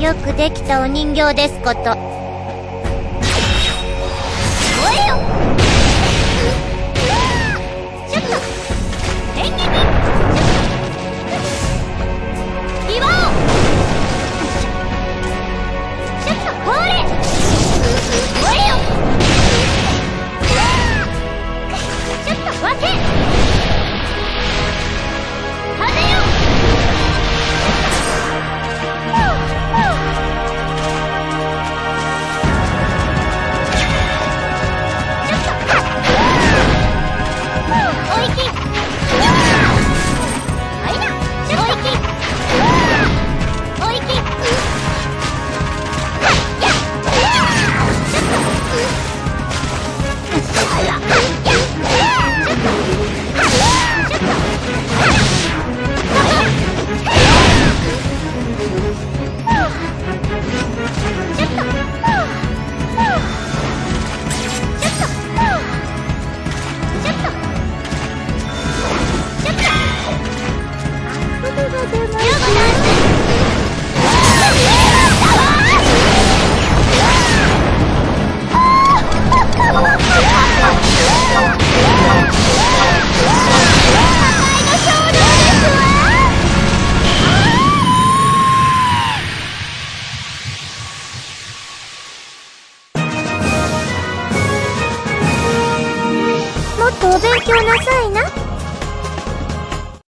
よくできたお人形ですこと。えよ。お勉強なさいな。